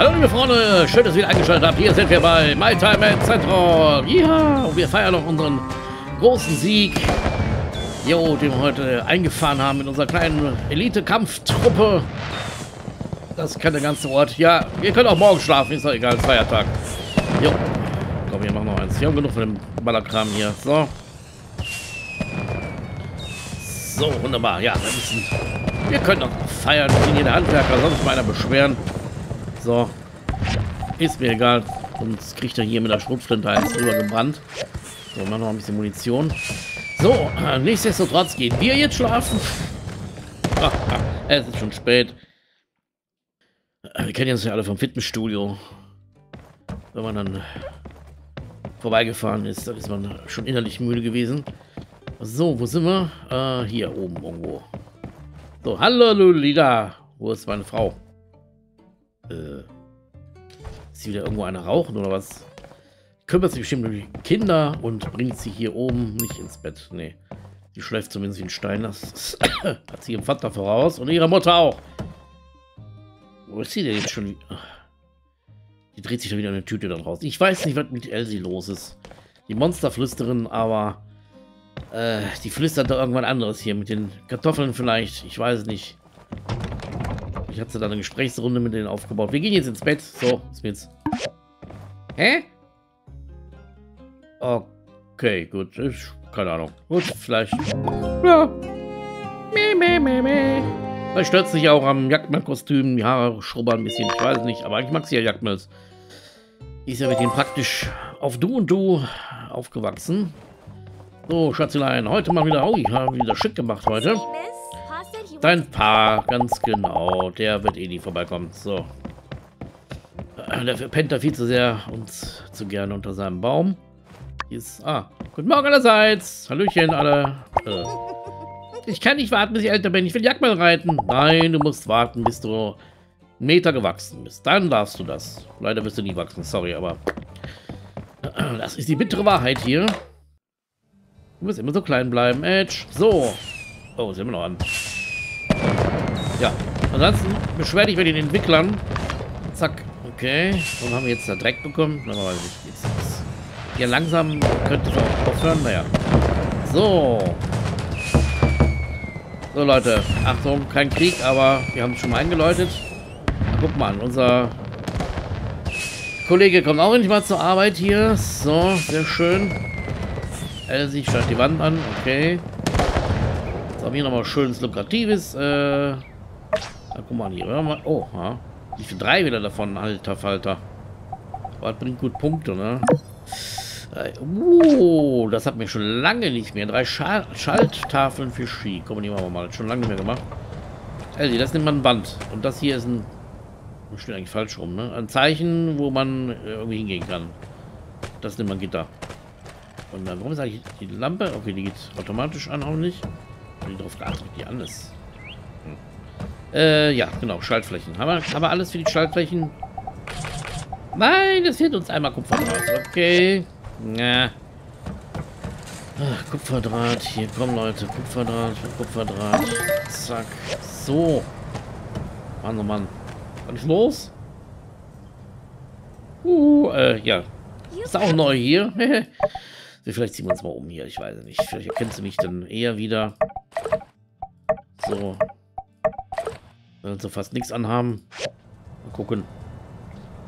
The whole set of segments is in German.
Hallo liebe Freunde, schön, dass ihr wieder eingeschaltet habt. Hier sind wir bei My Time at Central. Ja, und wir feiern noch unseren großen Sieg. Jo, den wir heute eingefahren haben in unserer kleinen Elite-Kampftruppe. Das kann der ganze Ort. Ja, ihr könnt auch morgen schlafen, ist doch egal, Feiertag. Jo. Komm, wir machen noch eins. Wir haben genug von dem Ballerkram hier. So. So, wunderbar. Ja, wir müssen. Wir können auch feiern. Ich bin hier der Handwerker, sonst meiner beschweren. So. Ist mir egal. Sonst kriegt er hier mit der Schrotflinte eins drüber gebrannt. So, machen wir noch ein bisschen Munition. So, äh, nichtsdestotrotz gehen wir jetzt schlafen. es ist schon spät. Wir kennen jetzt ja alle vom Fitnessstudio. Wenn man dann vorbeigefahren ist, dann ist man schon innerlich müde gewesen. So, wo sind wir? Äh, hier oben irgendwo. So, hallo Lulida. Wo ist meine Frau? Äh, ist sie wieder irgendwo eine rauchen oder was? Kümmert sich bestimmt um die Kinder und bringt sie hier oben nicht ins Bett. Nee. Die schläft zumindest wie ein Stein. Das hat sie ihrem Vater voraus und ihrer Mutter auch. Wo ist sie denn jetzt schon? Die dreht sich da wieder eine Tüte dann raus. Ich weiß nicht, was mit Elsie los ist. Die Monsterflüsterin, aber äh, die flüstert da irgendwann anderes hier. Mit den Kartoffeln vielleicht. Ich weiß es nicht. Ich hatte da eine Gesprächsrunde mit denen aufgebaut. Wir gehen jetzt ins Bett. So, ist mir. Hä? Okay, gut. Ich, keine Ahnung. Gut, vielleicht. Ja. Meh, meh, meh, meh. Vielleicht stört sich auch am Jagdmann-Kostüm. Die Haare schrubbern ein bisschen. Ich weiß nicht. Aber eigentlich mag sie ja Jagdmanns. Die ist ja mit denen praktisch auf Du und Du aufgewachsen. So, Schatzelein. Heute mal wieder. Oh, ich habe wieder schick gemacht heute. Dein Paar, ganz genau. Der wird eh nie vorbeikommen. So. Der pennt da viel zu sehr und zu gerne unter seinem Baum. Hier. Ah, guten Morgen allerseits. Hallöchen alle. Äh. Ich kann nicht warten, bis ich älter bin. Ich will Jagdmann reiten. Nein, du musst warten, bis du einen Meter gewachsen bist. Dann darfst du das. Leider wirst du nie wachsen. Sorry, aber. Das ist die bittere Wahrheit hier. Du musst immer so klein bleiben, Edge. So. Oh, sind wir noch an. Ja. Ansonsten beschwer dich bei den Entwicklern. Zack. Okay. Und haben wir jetzt da Dreck bekommen? Na, weiß ich. Jetzt. Ja, langsam könnte ich auch aufhören. Naja. So. So, Leute. Achtung, kein Krieg, aber wir haben es schon mal eingeläutet. Guck mal, unser Kollege kommt auch endlich mal zur Arbeit hier. So, sehr schön. Elsie schaut die Wand an. Okay. Jetzt haben wir nochmal schönes Lukratives. Äh, na, guck mal hier. Mal. Oh, ja. Ich für drei wieder davon, alter Falter. Was bringt gut Punkte, ne? Uh, das hat mir schon lange nicht mehr. Drei Schal Schalttafeln für Ski. Komm, die machen wir mal. Schon lange nicht mehr gemacht. Also, das nimmt man ein Band. Und das hier ist ein... Das steht eigentlich falsch rum, ne? Ein Zeichen, wo man irgendwie hingehen kann. Das nimmt man Gitter. Und dann, warum sage ich die Lampe? Okay, die geht automatisch an, auch nicht. Ich darauf geachtet, die an ist. Äh, ja, genau, Schaltflächen. Haben wir, haben wir alles für die Schaltflächen? Nein, es fehlt uns einmal Kupferdraht. Okay. Ja. Ach, Kupferdraht. Hier, kommen Leute. Kupferdraht, Kupferdraht. Zack. So. Mann, oh Mann. Was ist los? Uh, äh, ja. Ist auch neu hier. Vielleicht ziehen wir uns mal um hier. Ich weiß nicht. Vielleicht erkennt sie mich dann eher wieder. So. Wenn wir so fast nichts anhaben. Mal gucken.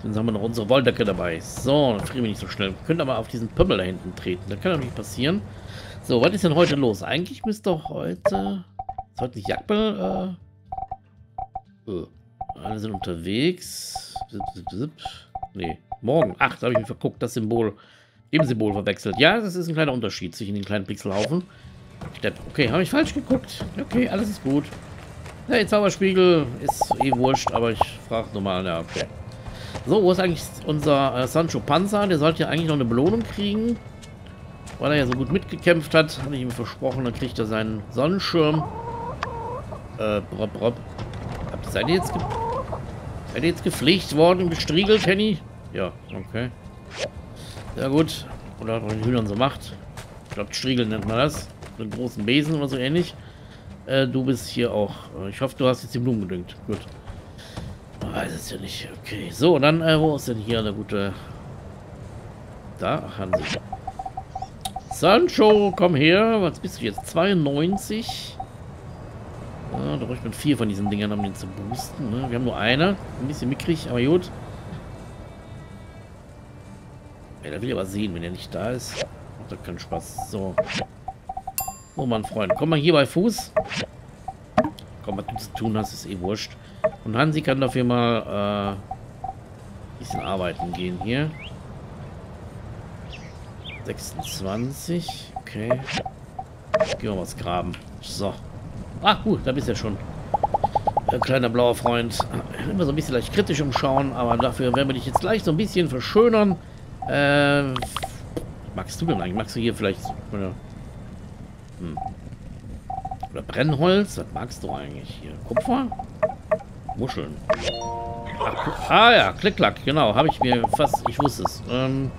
Dann haben wir noch unsere Wolldecke dabei. So, dann frieren wir nicht so schnell. Wir können aber auf diesen Pümmel da hinten treten. Das kann doch nicht passieren. So, was ist denn heute los? Eigentlich müsste doch heute... Ist heute nicht Jagdball? Äh, äh, alle sind unterwegs. Zip, zip, zip. Nee, morgen. Ach, da habe ich mich verguckt. Das Symbol, dem Symbol verwechselt. Ja, das ist ein kleiner Unterschied zwischen den kleinen Pixelhaufen. Okay, habe ich falsch geguckt. Okay, alles ist gut. Hey, Zauberspiegel ist eh wurscht, aber ich frage nochmal. Ja, okay. So, wo ist eigentlich unser äh, Sancho Panza? Der sollte ja eigentlich noch eine Belohnung kriegen. Weil er ja so gut mitgekämpft hat. Habe ich ihm versprochen, dann kriegt er seinen Sonnenschirm. Äh, brob, brob. Seid ihr jetzt, seid ihr jetzt gepflegt worden, gestriegelt, Henny? Ja, okay. Ja gut. Oder was den Hühnern so macht. Ich glaube, Striegel nennt man das. Mit einem großen Besen oder so ähnlich. Äh, du bist hier auch. Ich hoffe, du hast jetzt die Blumen gedüngt. Gut. weiß es ja nicht. Okay, so, dann, äh, wo ist denn hier eine gute... Da, Hansi. Sancho, komm her. Was bist du jetzt? 92. Ja, da ich mit vier von diesen Dingern, um den zu boosten. Ne? Wir haben nur eine. Ein bisschen mickrig, aber gut. Ja, da will ich aber sehen, wenn er nicht da ist. Macht doch keinen Spaß. So. Oh, mein Freund. Komm mal hier bei Fuß. Komm, was du zu tun hast, ist eh wurscht. Und Hansi kann dafür mal äh, ein bisschen arbeiten gehen hier. 26. Okay. Gehen wir was graben. So. Ah, gut, da bist du ja schon. Ein kleiner blauer Freund. Immer so ein bisschen leicht kritisch umschauen, aber dafür werden wir dich jetzt gleich so ein bisschen verschönern. Äh, magst du denn eigentlich? Magst du hier vielleicht... Oder, hm. oder Brennholz? Was magst du eigentlich hier? Kupfer? Muscheln. Ach, ah ja, Klick-Klack, genau. Habe ich mir fast... Ich wusste es. Ähm,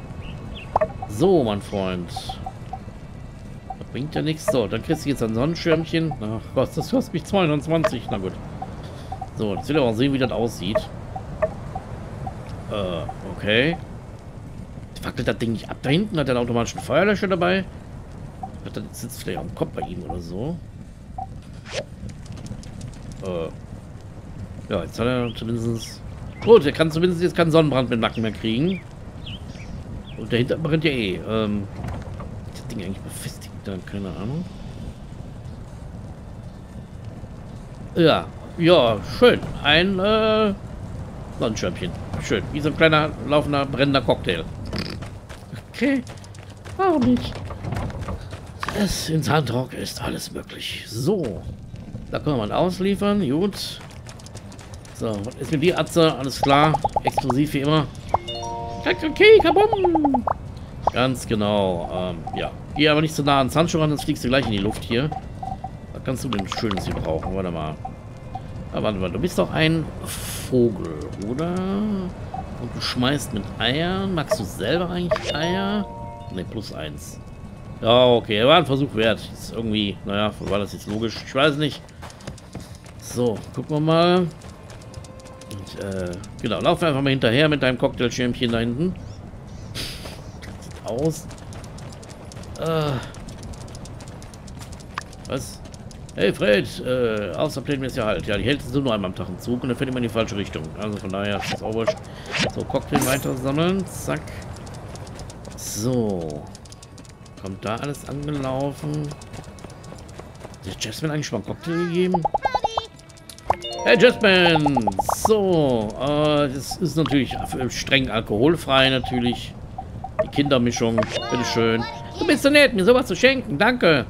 so, mein Freund. Das bringt ja nichts. So, dann kriegst du jetzt ein Sonnenschirmchen. Ach Gott, das kostet mich 220. Na gut. So, jetzt will ich auch sehen, wie das aussieht. Äh, okay. Fackelt das Ding nicht ab da hinten? Hat er einen automatischen Feuerlöscher dabei? Hat das sitzt vielleicht am Kopf bei ihm oder so? Äh. Ja, jetzt hat er zumindest... Gut, er kann zumindest jetzt keinen Sonnenbrand mit Nacken mehr kriegen. Und dahinter brennt ja eh. Ähm, das Ding eigentlich befestigt dann, keine Ahnung. Ja, ja, schön. Ein äh, Sonnenschirmchen. Schön. Wie so ein kleiner, laufender, brennender Cocktail. Okay. Warum nicht? Es in Sandrock ist alles möglich. So. Da können wir mal ausliefern. Gut. So, was ist mit die Atze? Alles klar. Explosiv wie immer. Okay, kabum! Ganz genau. Ähm, ja. Geh aber nicht zu nah an Sancho ran, sonst fliegst du gleich in die Luft hier. Da kannst du den Schönes hier brauchen. Warte mal. Ah, warte mal, du bist doch ein Vogel, oder? Und du schmeißt mit Eiern. Magst du selber eigentlich Eier? Ne, plus eins. Ja, okay. War ein Versuch wert. Ist irgendwie, naja, war das jetzt logisch? Ich weiß nicht. So, gucken wir mal. Und, äh, genau, lauf einfach mal hinterher mit deinem Cocktailschirmchen da hinten. Sieht aus. Äh. Was? Hey Fred, äh, außer ist ja halt. Ja, die hält du nur einmal am Tag im Zug und dann fährt immer in die falsche Richtung. Also von daher ist das auch wurscht. So, Cocktail weiter sammeln. Zack. So. Kommt da alles angelaufen? Hat Jasmine eigentlich schon mal einen Cocktail gegeben? Hey Jasmine! So, äh, das ist natürlich streng alkoholfrei natürlich. Die Kindermischung, bitteschön. Du bist so nett, mir sowas zu schenken, danke.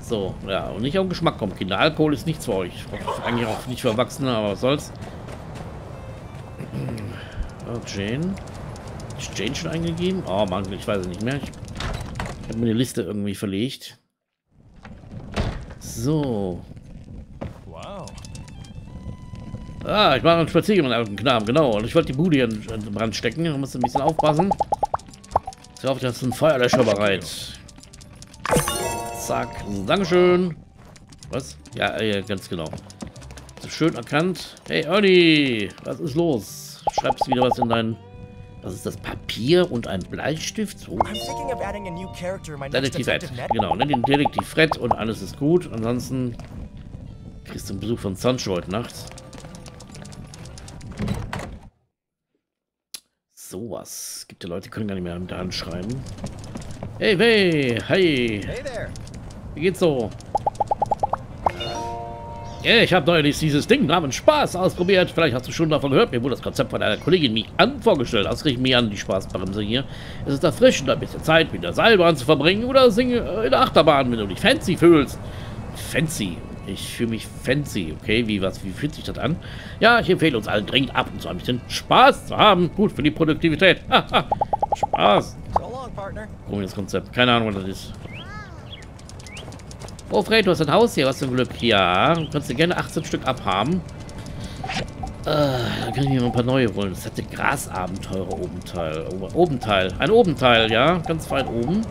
So, ja, und nicht auf den Geschmack kommen, Kinder. Alkohol ist nichts für euch. Eigentlich auch nicht für Erwachsene, aber was soll's. Oh, Jane. Ist Jane schon eingegeben? Oh Mann, ich weiß es nicht mehr. Ich, habe mir die Liste irgendwie verlegt. So. Ah, ich mache einen Spaziergang mit einem alten Knaben, genau. Und ich wollte die Bude hier in den Brand stecken. Da musst du ein bisschen aufpassen. Ich hoffe, das ist ein Feuerlöscher bereit. Zack. Dankeschön. Was? Ja, ja, ganz genau. Schön erkannt. Hey, Ernie, was ist los? Schreibst wieder was in dein... Was ist das? Papier und ein Bleistift? Oh. Detektiv Fred. Genau, nenn den Detektiv Fred und alles ist gut. Ansonsten kriegst du einen Besuch von Sancho heute Nacht. Sowas. Gibt ja Leute, die können gar nicht mehr mit der Hand schreiben. Hey, hey, hey. Hey there. Wie geht's so? Ich habe neulich dieses Ding namens Spaß ausprobiert. Vielleicht hast du schon davon gehört. Mir wurde das Konzept von einer Kollegin Mian vorgestellt. Ausgerechnet Mian, die Spaßbremse hier. Es ist erfrischend, ein bisschen Zeit mit der Seilbahn zu verbringen oder singe in der Achterbahn, wenn du dich fancy fühlst. Fancy. Ich fühle mich fancy, okay? Wie, was, wie fühlt sich das an? Ja, ich empfehle uns allen dringend ab und zu ein bisschen Spaß zu haben. Gut für die Produktivität. Spaß. Komisches Konzept. Keine Ahnung, was das ist. Oh, Fred, du hast ein Haus hier, was zum Glück. Ja, du kannst dir gerne 18 Stück abhaben. Äh, dann kann ich mir noch ein paar neue holen. Das hat der Grasabenteurer Obenteil. Obenteil. Ein Obenteil, ja. Ganz weit oben.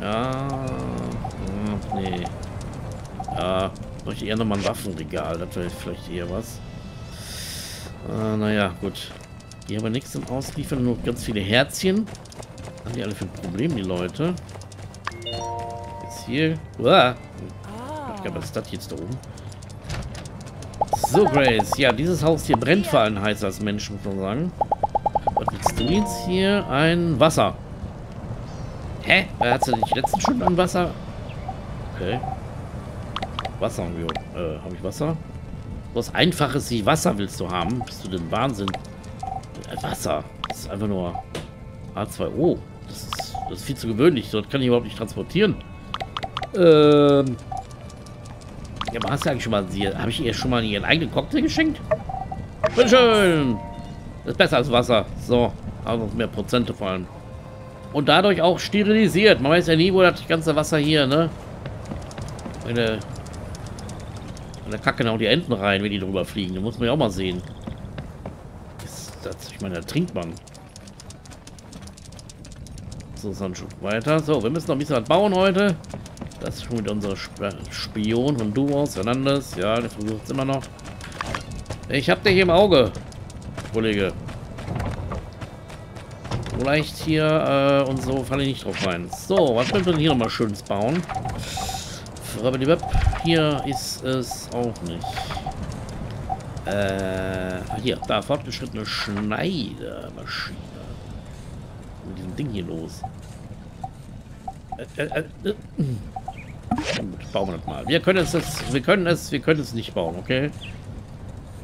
Ja. Hm, nee. Ja, bräuchte eher nochmal ein Waffenregal. Das wäre vielleicht eher was. Äh, naja, gut. Hier aber nichts zum Ausliefern, nur ganz viele Herzchen. Haben die alle für ein Problem, die Leute? Hier. Uah. Ich glaube, was ist das jetzt da oben? So, Grace. Ja, dieses Haus hier brennt vor allem heiß als Mensch, muss man sagen. Was willst du jetzt hier? Ein Wasser. Hä? Hat du nicht letzten schon ein Wasser? Okay. Wasser haben wir. Äh, habe ich Wasser? Was Einfaches wie Wasser willst du haben? Bist du denn Wahnsinn? Äh, Wasser. Das ist einfach nur H2O. Das ist, das ist viel zu gewöhnlich. Dort kann ich überhaupt nicht transportieren. Ähm. Ja, aber hast du eigentlich schon mal... Habe ich ihr schon mal ihren eigenen Cocktail geschenkt? Bitteschön. Das ist besser als Wasser. So. Also mehr Prozente vor allem. Und dadurch auch sterilisiert. Man weiß ja nie, wo das ganze Wasser hier, ne? Meine da kacken auch die Enten rein, wenn die drüber fliegen. Da muss man ja auch mal sehen. Das, das, ich meine, da trinkt man. So, schon weiter. So, wir müssen noch ein bisschen was bauen heute. Das ist schon mit unserer Spion von Duos, Fernandes. Ja, der versucht es immer noch. Ich hab dich im Auge, Kollege. Vielleicht hier äh, und so falle ich nicht drauf rein. So, was können wir denn hier nochmal schönes bauen? Web. Hier ist es auch nicht. Äh, hier, da, fortgeschrittene Schneidermaschine. Mit diesem Ding hier los. Äh, äh, äh, Gut, bauen wir das mal. Wir können es, jetzt, wir können es, wir können es nicht bauen, okay?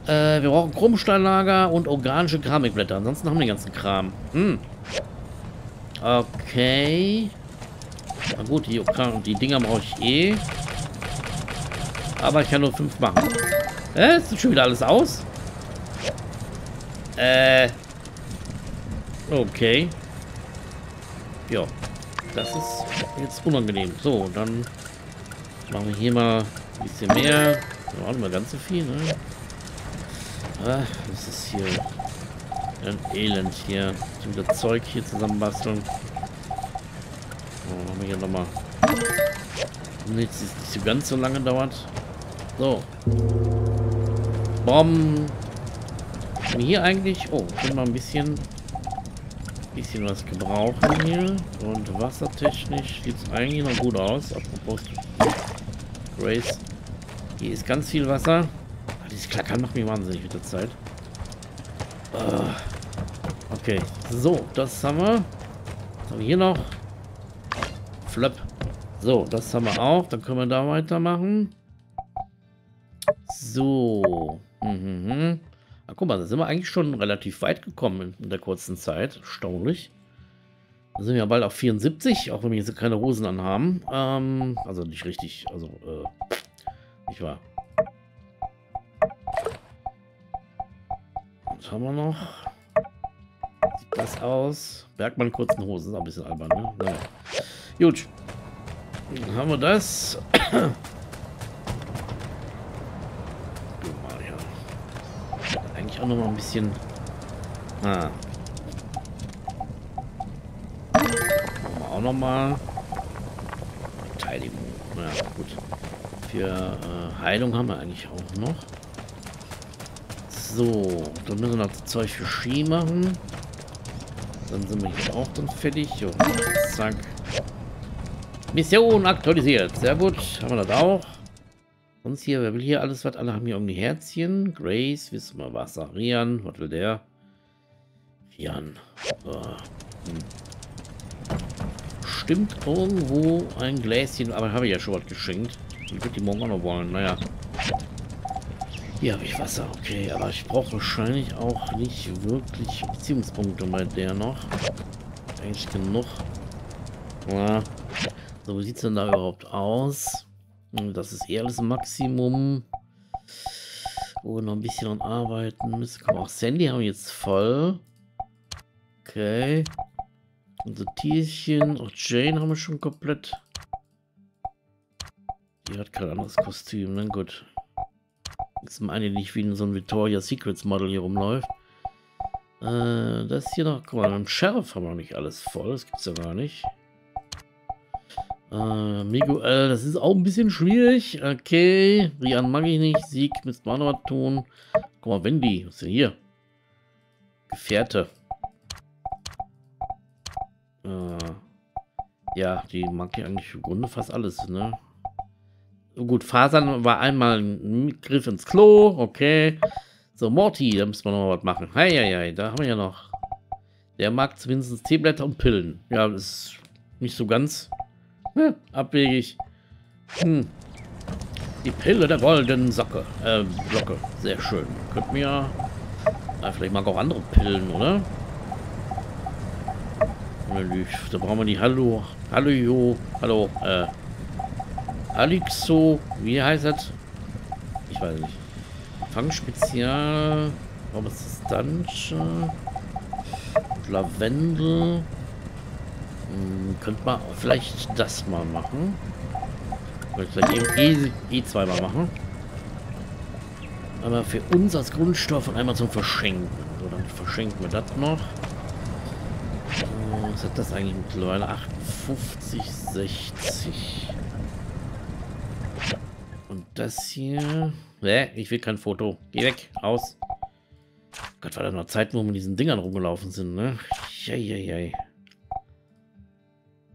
Äh, wir brauchen Chromsteinlager und organische Keramikblätter. Ansonsten haben wir den ganzen Kram. Hm. Okay. Na gut, die, die Dinger brauche ich eh. Aber ich kann nur fünf machen. Äh, sieht schon wieder alles aus? Äh. Okay. Ja. Das ist jetzt unangenehm. So, dann machen wir hier mal ein bisschen mehr. Auch nicht mal ganz so viel, ne? Ah, das ist hier ein Elend hier. Das Zeug hier zusammenbasteln. So, haben wir hier nochmal. Nichts, nicht so ganz so lange dauert. So. Bomben. Hier eigentlich... Oh, können wir ein bisschen... Bisschen was gebrauchen hier. Und wassertechnisch sieht es eigentlich noch gut aus. Apropos Grace. Hier ist ganz viel Wasser. Ah, dieses Klackern macht mich wahnsinnig mit der Zeit. Uh, okay. So, das haben wir. Was haben wir hier noch? Flöpp. So, das haben wir auch. Dann können wir da weitermachen. So. Mhm. Ah, guck mal, da sind wir eigentlich schon relativ weit gekommen in der kurzen Zeit. Erstaunlich. Da sind wir bald auf 74, auch wenn wir jetzt keine Hosen anhaben. Ähm, also nicht richtig. Also, äh, nicht wahr. Was haben wir noch? Sieht das aus? Bergmann kurzen Hosen. Ist auch ein bisschen albern, ne? Naja. Gut. Dann haben wir das. auch noch mal ein bisschen... Ah. Auch noch mal... Verteidigung. Na ja, gut. Für äh, Heilung haben wir eigentlich auch noch. So, dann müssen wir noch Zeug für Ski machen. Dann sind wir hier auch dann fertig. Jo, zack. Mission aktualisiert. Sehr gut. Haben wir das auch. Sonst hier, wer will hier alles was? Alle haben hier irgendwie Herzchen. Grace, wissen wir was. Rian, was will der? Rian. So. Hm. Stimmt irgendwo ein Gläschen, aber habe ich ja schon was geschenkt. Ich würde die morgen auch noch wollen. Naja. Hier habe ich Wasser, okay. Aber ich brauche wahrscheinlich auch nicht wirklich Beziehungspunkte bei der noch. Eigentlich genug. Ja. So, wie sieht es denn da überhaupt aus? Das ist eher das Maximum. Wo wir noch ein bisschen an arbeiten müssen. Komm, auch Sandy haben wir jetzt voll. Okay. Unser Tierchen. Auch Jane haben wir schon komplett. Die hat kein anderes Kostüm. Na gut. Jetzt meine nicht wie in so ein Victoria's Secrets Model hier rumläuft. Äh, das hier noch. Guck mal, im Sheriff haben wir noch nicht alles voll. Das gibt's ja gar nicht. Äh, Miguel, das ist auch ein bisschen schwierig. Okay, Rian mag ich nicht. Sieg müsste man noch tun. Guck mal, Wendy, was ist denn hier? Gefährte. Äh, ja, die mag ja eigentlich im Grunde fast alles, ne? Gut, Fasern war einmal ein Griff ins Klo, okay. So, Morty, da müssen wir noch mal was machen. Hei, hei, hei, da haben wir ja noch. Der mag zumindest Teeblätter und Pillen. Ja, das ist nicht so ganz hm, abwegig. Hm. Die Pille der goldenen Socke. Äh, Glocke. Sehr schön. Könnten wir... Na, vielleicht mag auch andere Pillen, oder? Da brauchen wir die Hallo... Hallo... Hallo... Äh... Alixo... Wie heißt das? Ich weiß nicht. Fangspezial... Warum ist das Dungeon? Lavendel... Hm, könnte man vielleicht das mal machen. Wollte vielleicht eben E, E2 mal machen. Aber für uns als Grundstoff und einmal zum Verschenken. So, dann verschenken wir das noch. Was hat das eigentlich mittlerweile? 58, 60. Und das hier... Ne, ich will kein Foto. Geh weg, aus. Gott, war da noch Zeit, wo wir mit diesen Dingern rumgelaufen sind, ne? Eieiei.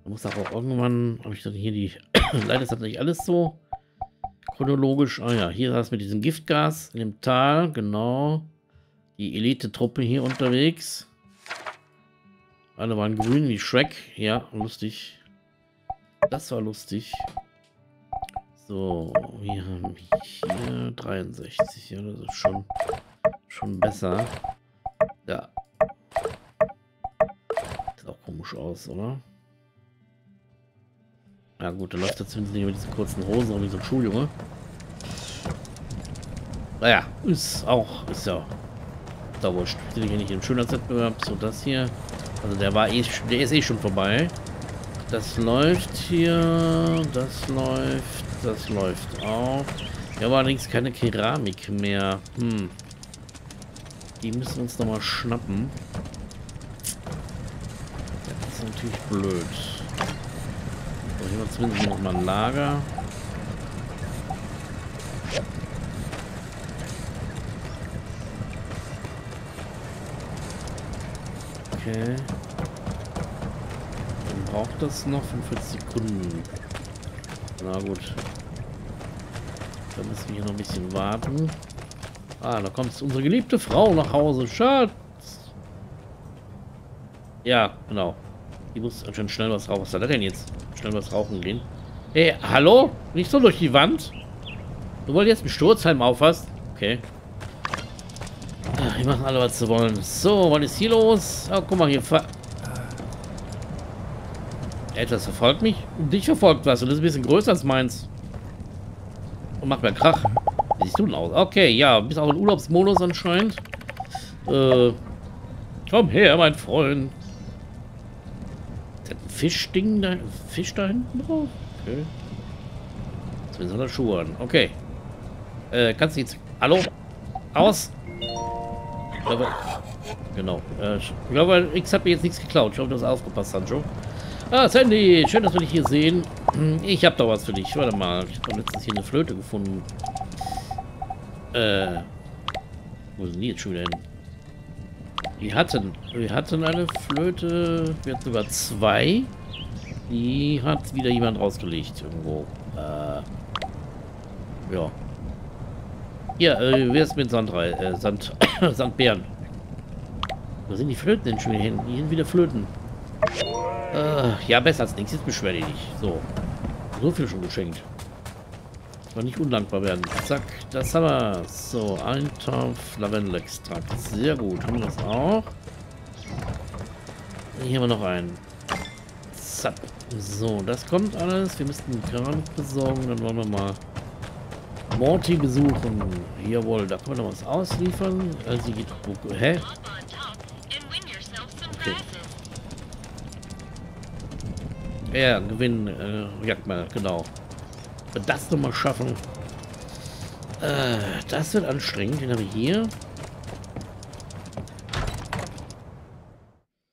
Da muss auch irgendwann, habe ich dann hier die, leider ist das nicht alles so chronologisch. Ah ja, hier ist mit diesem Giftgas in dem Tal, genau. Die Elite-Truppe hier unterwegs. Alle waren grün wie Shrek. Ja, lustig. Das war lustig. So, wir haben hier 63. Ja, das ist schon, schon besser. Ja. Sieht auch komisch aus, oder? Ja gut, dann läuft er zumindest nicht mit diesen kurzen Hosen und wie so ein Schuljunge. Naja, ist auch, ist ja da wurscht. Sind wir hier nicht im Schönheitswettbewerb. So, das hier. Also der war eh, der ist eh schon vorbei. Das läuft hier, das läuft, das läuft auch. Ja, aber allerdings keine Keramik mehr. Hm. Die müssen wir uns nochmal schnappen. Das ist natürlich blöd. So, hier zumindest noch mal ein Lager. Okay. Dann braucht das noch 45 Sekunden. Na gut. Dann müssen wir hier noch ein bisschen warten. Ah, da kommt unsere geliebte Frau nach Hause. Schatz! Ja, genau. Die muss anscheinend schnell was rauchen. Was soll er denn jetzt? Schnell was rauchen gehen. Hey, hallo? Nicht so durch die Wand? Du wolltest jetzt einen Sturzheim aufhast? Okay. Machen alle, was sie wollen. So, was ist hier los? Oh, guck mal, hier ver... Etwas verfolgt mich? Dich verfolgt was und das ist ein bisschen größer als meins. Und macht mehr Krach. Wie siehst du denn aus? Okay, ja, bist auch in Urlaubsmodus anscheinend. Äh, komm her, mein Freund. Fischding da, Fisch da hinten drauf? Okay. Jetzt sind Schuhe an. Okay. Äh, kannst du jetzt... Hallo? Aus! Glaube, genau. Äh, ich glaube, X hat mir jetzt nichts geklaut. Ich hoffe, du hast aufgepasst, Sancho. Ah, Sandy, schön, dass wir dich hier sehen. Ich habe da was für dich. Warte mal, ich habe letztens hier eine Flöte gefunden. Äh, wo sind die jetzt schon wieder hin? Wir hatten, wir hatten eine Flöte, wir hatten sogar zwei. Die hat wieder jemand rausgelegt irgendwo. Äh, ja. Ja, äh, wer ist mit Sandrei? Äh, Sand, Sandbären. Wo sind die Flöten denn schon hin? Hier sind wieder Flöten. Äh, ja, besser als nichts. Jetzt beschwer dich nicht. So. So viel schon geschenkt. Mal nicht undankbar werden. Zack, das haben wir. So, ein Topf Lavendelextrakt. Sehr gut. Haben wir das auch? Hier haben wir noch einen. Zack. So, das kommt alles. Wir müssten Keramik besorgen. Dann wollen wir mal Morty besuchen. Jawohl, da können wir noch was ausliefern. Also geht. Hä? Okay. Ja, gewinnen. Äh, jagt mal, genau wir das nochmal schaffen. Äh, das wird anstrengend. Den habe ich hier.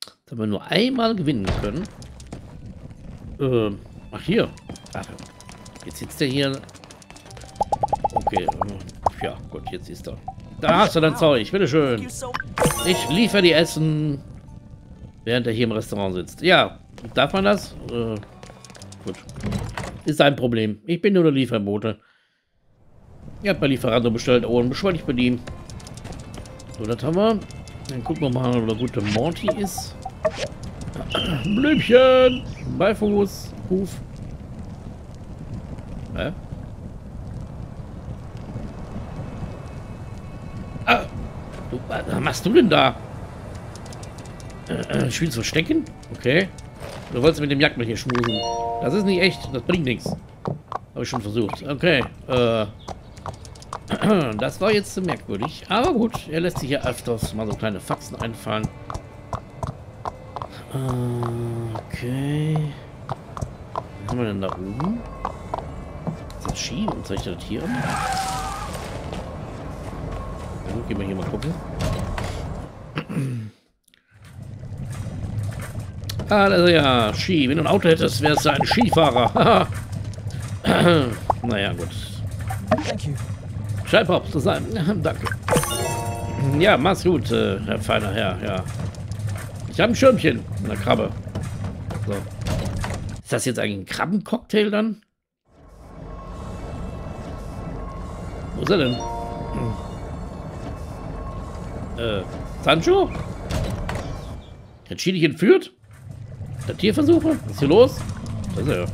Das haben wir nur einmal gewinnen können. Äh, ach hier. Ach, jetzt sitzt er hier. Gut, jetzt ist er. Da hast du dein Zeug. Bitteschön. Ich liefere die Essen, während er hier im Restaurant sitzt. Ja, darf man das? Äh, gut. Ist ein Problem. Ich bin nur der Lieferbote. Ihr habt bei Lieferando bestellt. Oh, und beschleunigt bei ihm. So, das haben wir. Dann gucken wir mal, ob der gute Morty ist. Blümchen! Beifuß. Huf. Hä? Ah! Du, was machst du denn da? Äh, äh, spielst Verstecken? Okay. Du wolltest mit dem Jagdmann hier schmusen. Das ist nicht echt. Das bringt nichts. Habe ich schon versucht. Okay. Äh. Das war jetzt merkwürdig. Aber gut, er lässt sich ja öfters mal so kleine Faxen einfallen. Okay. Was haben wir denn da oben? Ist das Ski? Und ich das hier an? Gehen wir hier mal gucken. Ah, ist ja Ski. Wenn du ein Auto hättest, wärst du ein Skifahrer. naja, gut. Scheint Pop zu sein. Danke. Ja, mach's gut, äh, Herr feiner Herr. Ja. Ich habe ein Schirmchen. Eine Krabbe. So. Ist das jetzt eigentlich ein Krabbencocktail dann? Wo ist er denn? Hm. Äh, Sancho? Hat Chi dich entführt? Der Tierversuche? Was ist hier los? Das ist ja.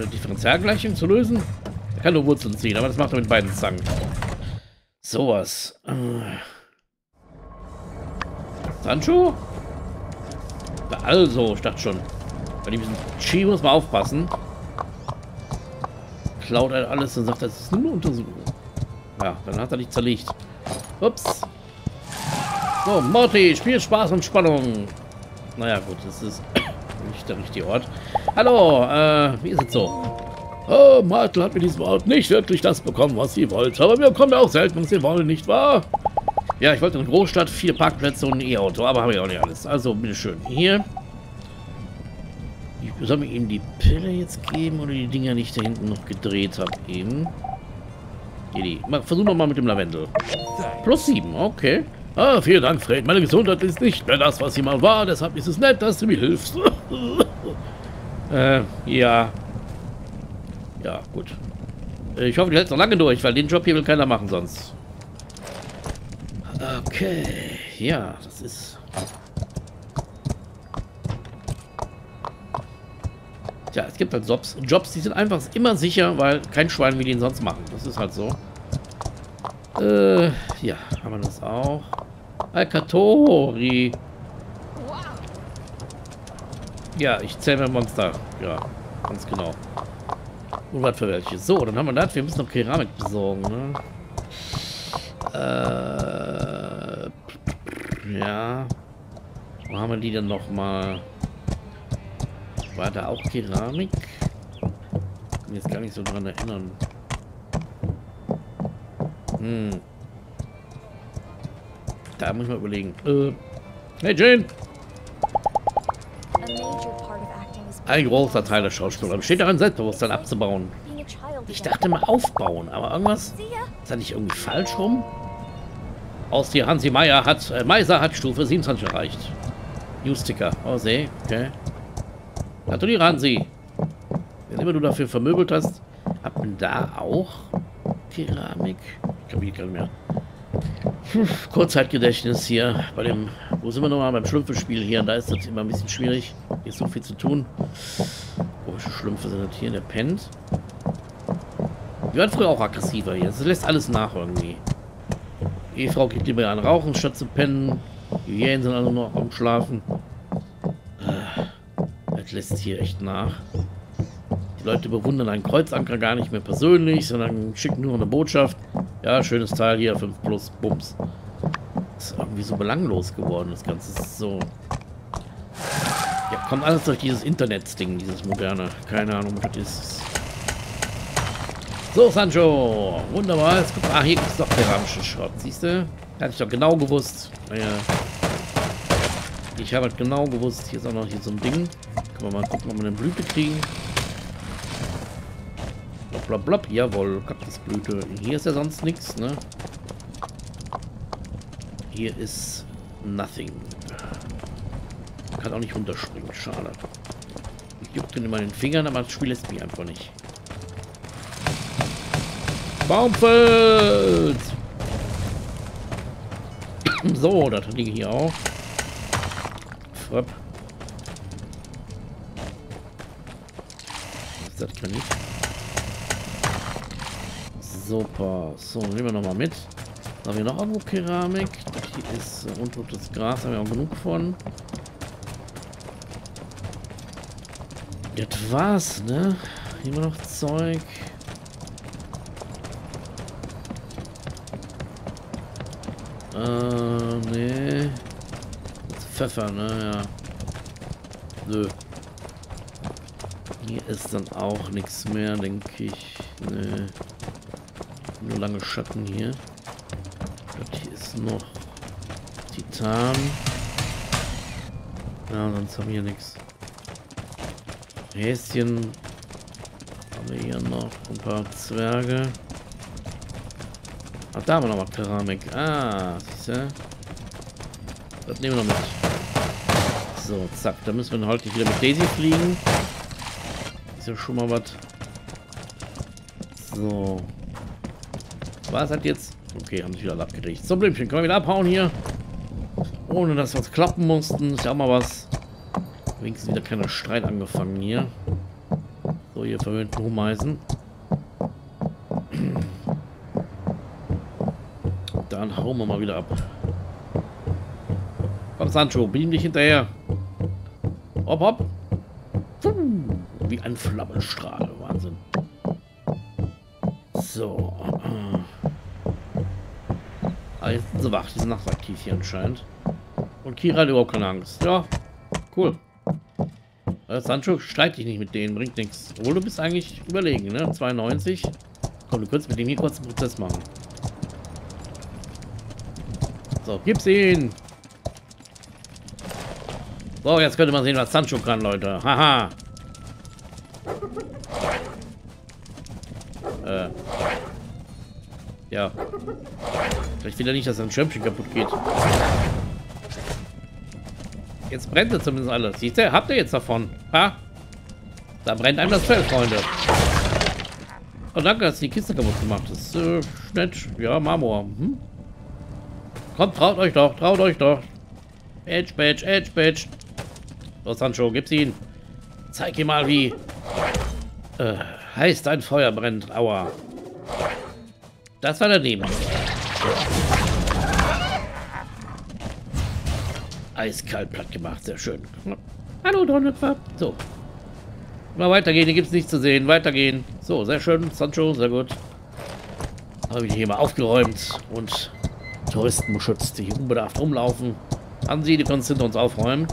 Äh, Differentialgleichung zu lösen? Er kann nur Wurzeln ziehen, aber das macht er mit beiden Zangen. Sowas. Äh. Sancho? Also, ich dachte schon. Bei diesem Chi muss man aufpassen. Klaut er alles und sagt, das ist nur eine Untersuchung. Ja, dann hat er dich zerlegt. Ups. So, Morty, Spiel, Spaß und Spannung. Naja, gut, das ist nicht der richtige Ort. Hallo, äh, wie ist es so? Oh, Martel hat mit diesem Ort nicht wirklich das bekommen, was sie wollte. Aber wir bekommen ja auch selten, was sie wollen, nicht wahr? Ja, ich wollte eine Großstadt, vier Parkplätze und ein E-Auto, aber habe ich auch nicht alles. Also, bitteschön. Hier. Ich soll mir ihm die Pille jetzt geben oder die Dinger, die ich da hinten noch gedreht habe eben? Hier die. Versuchen wir mal mit dem Lavendel. Plus sieben, okay. Ah, vielen Dank, Fred. Meine Gesundheit ist nicht mehr das, was sie mal war. Deshalb ist es nett, dass du mir hilfst. äh, ja. Ja, gut. Ich hoffe, du hältst noch lange durch, weil den Job hier will keiner machen sonst. Okay, ja, das ist... Tja, es gibt halt Jobs, Jobs, die sind einfach immer sicher, weil kein Schwein will ihn sonst machen. Das ist halt so. Äh, ja, haben wir das auch. Alcatori. Ja, ich zähle mir Monster. Ja, ganz genau. Und was für welche. So, dann haben wir das. Wir müssen noch Keramik besorgen, ne? Äh, ja. Wo haben wir die denn noch mal? War da auch Keramik? Ich kann jetzt gar nicht so dran erinnern. Hm. Da muss ich mal überlegen. Äh. Hey Jane! Ein großer Teil der Schauspieler besteht darin, Selbstbewusstsein abzubauen. Ich dachte mal aufbauen, aber irgendwas ist da nicht irgendwie falsch rum? Aus die Hansi Meier hat, äh, Meiser hat Stufe 27 erreicht. Newsticker. Oh, seh. Okay. Gratuliere, Hansi. Wenn immer du dafür vermöbelt hast, hat man da auch Keramik? Nicht mehr. Hm, Kurzzeitgedächtnis hier bei dem, wo sind wir nochmal beim Schlümpfe-Spiel hier? Da ist das immer ein bisschen schwierig. Hier ist so viel zu tun. Komische Schlümpfe sind das hier, der pennt. Wir waren früher auch aggressiver hier. Das lässt alles nach irgendwie. Ehefrau geht lieber an Rauchen, statt zu pennen. Die Hyänen sind alle noch am Schlafen. Das lässt hier echt nach. Die Leute bewundern einen Kreuzanker gar nicht mehr persönlich, sondern schicken nur eine Botschaft. Ja, schönes Teil hier, 5 plus, Bums. Ist irgendwie so belanglos geworden, das Ganze ist so... Ja, kommt alles durch dieses Internet-Ding, dieses moderne. Keine Ahnung, was das ist. So, Sancho. Wunderbar. Jetzt guck, ah, hier gibt es doch keramischen Schrott. Siehst du? Hatte ich doch genau gewusst. Naja. Ich habe halt genau gewusst. Hier ist auch noch hier so ein Ding. Können wir mal gucken, ob wir eine Blüte kriegen. Blub. Jawohl, Kaktusblüte. Hier ist ja sonst nichts, ne? Hier ist nothing. Kann auch nicht runterspringen, schade. Ich juckt den immer in den Fingern, aber das Spiel lässt mich einfach nicht. Baumfeld! So, das liege hier auch. Fröpp. Das kann ich. Super. So, nehmen wir nochmal mit. Haben wir noch irgendwo Keramik? Hier ist äh, untotes Gras, haben wir auch genug von. Das war's, ne? Hier noch Zeug. Äh, nee. Pfeffer, ne? Ja. Nö. Hier ist dann auch nichts mehr, denke ich. Nee. Nur lange Schatten hier. Das hier ist noch Titan. Ja, sonst haben wir hier nichts. Häschen. Haben wir hier noch ein paar Zwerge. Ach, da haben wir noch mal Keramik. Ah, siehst du? Das nehmen wir noch mit. So, zack. Da müssen wir heute wieder mit Daisy fliegen. Ist ja schon mal was. So. Was hat jetzt? Okay, haben sich wieder abgedreht. So, Blümchen, können wir wieder abhauen hier. Ohne dass wir klappen mussten. Ist ja auch mal was. Wenigstens wieder keiner Streit angefangen hier. So, hier verwöhnten Humeisen. Dann hauen wir mal wieder ab. Komm, Sancho, beam dich hinterher. Hopp, hopp. Wie ein Flammenstrahl. Wahnsinn. So. Sind nachtaktiv hier anscheinend. Und Kira hat überhaupt keine Angst. Ja, cool. Äh, Sancho, streit dich nicht mit denen, bringt nichts. Obwohl du bist eigentlich überlegen, ne? 92. Komm, du könntest mit dem hier kurz einen Prozess machen. So, gib's ihn. So, jetzt könnte man sehen, was Sancho kann, Leute. Haha. Will er nicht, dass sein Schirmchen kaputt geht. Jetzt brennt er zumindest alles. Siehst du, habt ihr jetzt davon? Ha? Da brennt einem das Fell, Freunde. Oh, danke, dass die Kiste kaputt gemacht ist. Äh, nett. Ja, Marmor. Hm? Kommt, traut euch doch, traut euch doch. Edge, Badge, Edge, Badge. Los, Sancho, gib's ihn. Zeig ihm mal, wie äh, heiß dein Feuer brennt. Aua. Das war daneben. Eiskalt platt gemacht, sehr schön. Hallo, Donnerpfer. So. Mal weitergehen, hier gibt es nichts zu sehen. Weitergehen. So, sehr schön, Sancho, sehr gut. Habe ich hier mal aufgeräumt und Touristen beschützt, die hier unbedarft rumlaufen. Haben Sie, die können hinter uns aufräumen.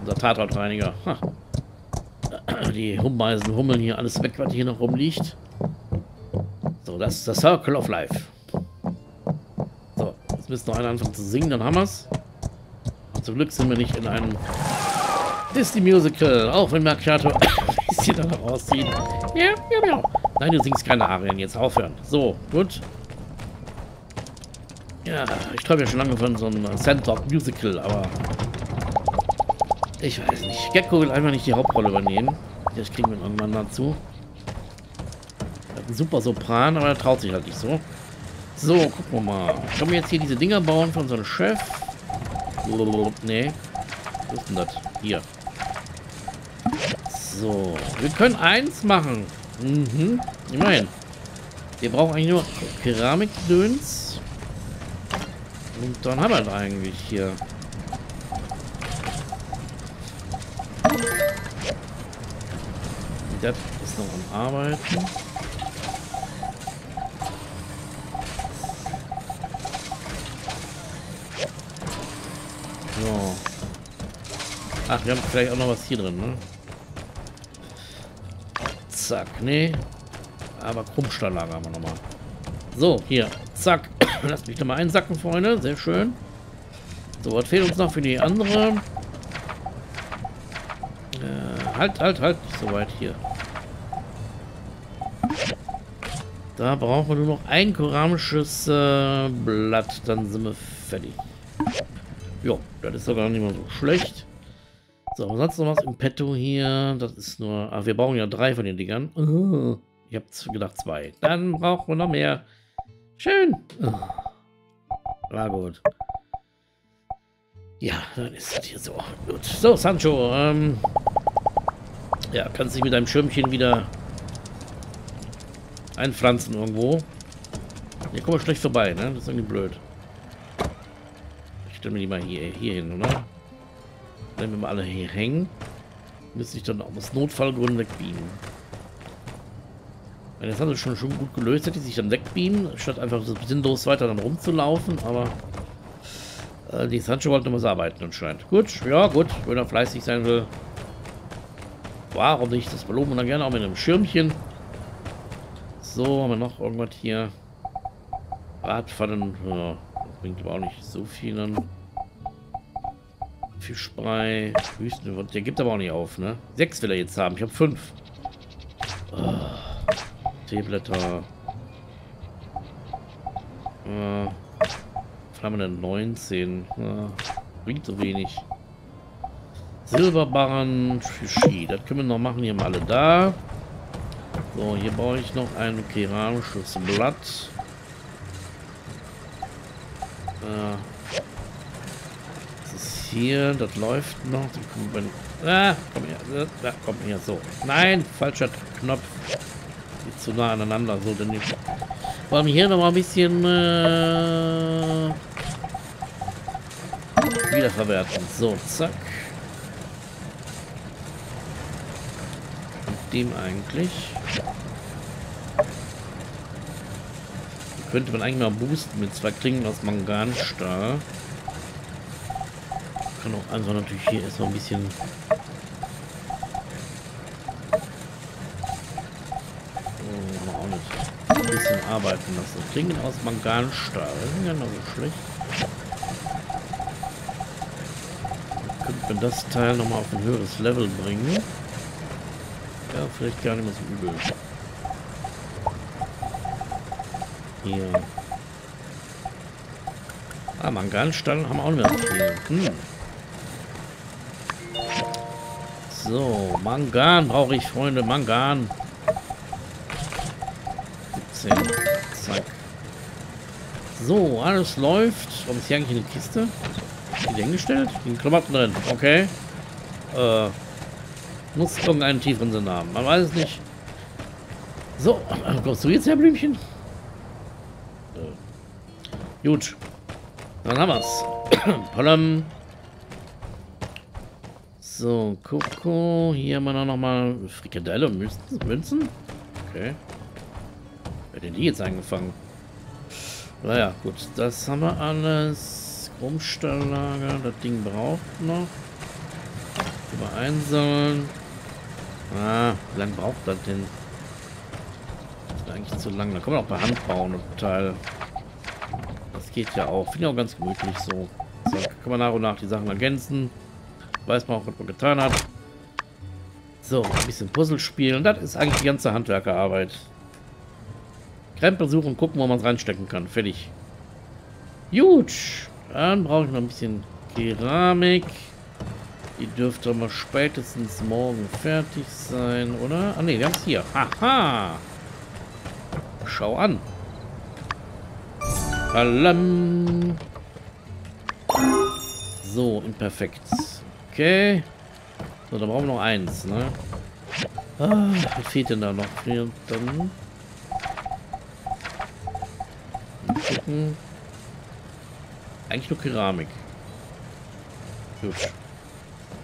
Unser Tatortreiniger. Ha. Die Hummeisen hummeln hier alles weg, was hier noch rumliegt. So, das ist der Circle of Life. Jetzt müsste noch einer anfangen zu singen, dann haben wir es. Zum Glück sind wir nicht in einem Disney-Musical, auch wenn Macchiato ein bisschen danach aussieht. Ja, ja, ja. Nein, du singst keine Arien, jetzt aufhören. So, gut. Ja, ich träume ja schon lange von so einem Sandlot Musical, aber ich weiß nicht. Gecko will einfach nicht die Hauptrolle übernehmen. Das kriegen wir dazu. Er hat einen super Sopran, aber er traut sich halt nicht so. So, gucken wir mal. Können wir jetzt hier diese Dinger bauen von unserem Chef? Nee. Was ist denn das? Hier. So. Wir können eins machen. Mhm. Immerhin. Wir brauchen eigentlich nur Keramikdöns. Und dann haben wir es eigentlich hier. Das ist noch am Arbeiten. Ach, wir haben vielleicht auch noch was hier drin, ne? Zack, nee. Aber Krummstahllager haben wir nochmal. So, hier. Zack. Lasst mich nochmal einsacken, Freunde. Sehr schön. So, was fehlt uns noch für die andere? Äh, halt, halt, halt. Nicht so weit hier. Da brauchen wir nur noch ein koramisches äh, Blatt, dann sind wir fertig. Jo, das ist sogar nicht mal so schlecht. So, sonst noch was im Petto hier? Das ist nur... Ach, wir brauchen ja drei von den Dingern. Oh, ich habe gedacht zwei. Dann brauchen wir noch mehr. Schön. Oh. Na gut. Ja, dann ist das hier so. Gut. So, Sancho. Ähm, ja, kannst dich mit deinem Schirmchen wieder einpflanzen irgendwo. Hier kommen wir schlecht vorbei, ne? Das ist irgendwie blöd. Ich stelle mir die mal hier, hier hin, oder? Wenn wir mal alle hier hängen, müsste ich dann auch aus Notfallgründen wegbeamen. Wenn das hat schon, schon gut gelöst, hätte ich sich dann wegbeamen, statt einfach so sinnlos weiter dann rumzulaufen, aber äh, die Sancho wollte noch was arbeiten anscheinend. Gut, ja gut, wenn er fleißig sein will. Warum nicht? Das belohnen wir dann gerne auch mit einem Schirmchen. So, haben wir noch irgendwas hier. Radpfannen, ja, bringt aber auch nicht so viel an. Fischbrei, Wüsten, der gibt aber auch nicht auf, ne? Sechs will er jetzt haben, ich habe fünf. Oh, Teeblätter. Äh, denn? 19. Ja, bringt so wenig. Silberbarren, Fischi, das können wir noch machen, hier haben alle da. So, hier brauche ich noch ein keramisches Blatt. Äh, hier, das läuft noch. Ah, komm her, ah, komm her, so. Nein, falscher Knopf. Geht zu nah aneinander, so denn nicht. Wollen wir hier noch mal ein bisschen äh, wiederverwerten. So, zack. dem eigentlich? Könnte man eigentlich mal boosten mit zwei Klingen aus Manganstahl. Einfach natürlich hier erstmal ein bisschen auch nicht. Ein bisschen arbeiten lassen. Klingen aus Manganstahl. Das ist ja noch so schlecht. Könnte man das Teil nochmal auf ein höheres Level bringen. Ja, vielleicht gar nicht mehr so übel. Hier. Ah, Manganstall haben wir auch nicht mehr so. Hm. So, Mangan brauche ich, Freunde. Mangan. 17. Zack. So, alles läuft. Warum ist hier eigentlich eine Kiste? Die hingestellt? Die Klamotten drin. Okay. Äh. Muss irgendeinen tieferen Sinn haben. Man weiß es nicht. So, kommst du jetzt her, Blümchen? Äh. Gut. Dann haben wir's. Pollen. So, Coco. Hier haben wir noch mal Frikadelle und Münzen. Okay. Wer hat denn die jetzt eingefangen? Naja, gut. Das haben wir alles. Chromstalllager. Das Ding braucht noch. Über einsammeln. Ah, wie lange braucht das denn? Das ist eigentlich zu lang. Da kann man auch bei Hand bauen und Teil. Das geht ja auch. Finde ich auch ganz gemütlich so. So, kann man nach und nach die Sachen ergänzen. Weiß man auch, was man getan hat. So, ein bisschen Puzzle spielen. Das ist eigentlich die ganze Handwerkerarbeit. Krempel suchen, gucken, wo man es reinstecken kann. Fertig. Gut. Dann brauche ich noch ein bisschen Keramik. Die dürfte aber spätestens morgen fertig sein, oder? Ah ne, wir haben es hier. Haha! Schau an. Alarm. So, imperfekt. Okay. So, da brauchen wir noch eins, ne? Ah, was fehlt denn da noch? Hier, dann... Gucken. Eigentlich nur Keramik. Gut.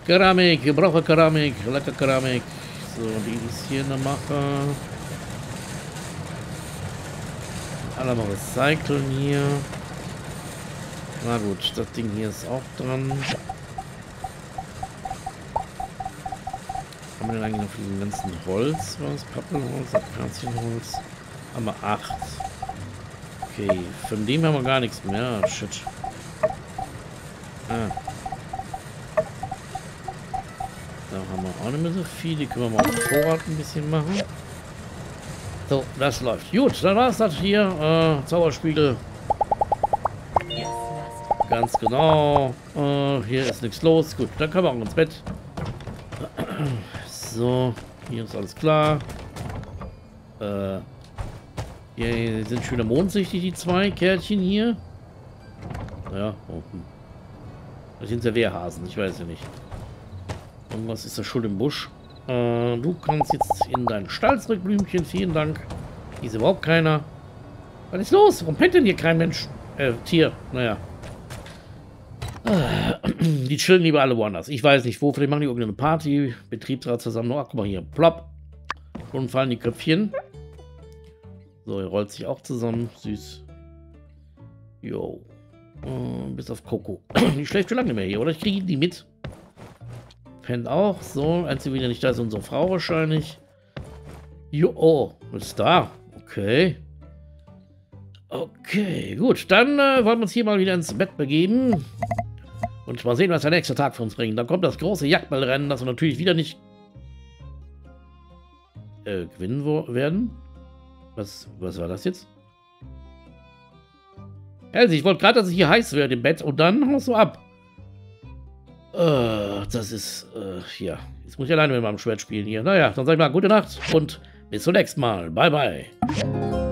Keramik, wir brauchen Keramik, lecker Keramik. So, die ist hier eine Mache. Alle mal recyceln hier. Na gut, das Ding hier ist auch dran. Haben wir eigentlich noch für den ganzen Holz? Was? Pappelholz, Akazienholz? Haben wir acht. Okay, von dem haben wir gar nichts mehr. Shit. Ah. Da haben wir auch nicht mehr so viel. Die können wir mal auf Vorrat ein bisschen machen. So, das läuft. Gut, dann war es das hier. Äh, Zauberspiegel. Ganz genau. Äh, hier ist nichts los. Gut, dann können wir auch ins Bett. So, hier ist alles klar. Äh, hier sind schöne mondsichtig, die zwei Kärtchen hier. Ja, hm. Das sind ja Wehrhasen, ich weiß ja nicht. Irgendwas ist da schon im Busch. Äh, du kannst jetzt in deinen Stall zurück, Blümchen. Vielen Dank. Hier ist überhaupt keiner. Was ist los? Warum pennt denn hier kein Mensch? Äh, Tier. Naja. Die chillen lieber alle woanders. Ich weiß nicht wo. Vielleicht machen die irgendeine Party. Betriebsrat zusammen. Oh, guck mal hier. Plopp. Schon fallen die Köpfchen. So, er rollt sich auch zusammen. Süß. Jo. Uh, bis auf Coco. die schläft schon lange nicht mehr hier, oder? Ich kriege die mit. Pennt auch. So, einzige wieder nicht da ist unsere Frau wahrscheinlich. Jo, oh, ist da. Okay. Okay, gut. Dann äh, wollen wir uns hier mal wieder ins Bett begeben. Und mal sehen, was der nächste Tag für uns bringt. Dann kommt das große Jagdballrennen, das wir natürlich wieder nicht äh, gewinnen werden. Was, was war das jetzt? Also, ich wollte gerade, dass ich hier heiß werde im Bett und dann haust du ab. Äh, das ist, äh, ja. Jetzt muss ich alleine mit meinem Schwert spielen hier. Naja, dann sag ich mal gute Nacht und bis zum nächsten Mal. Bye, bye.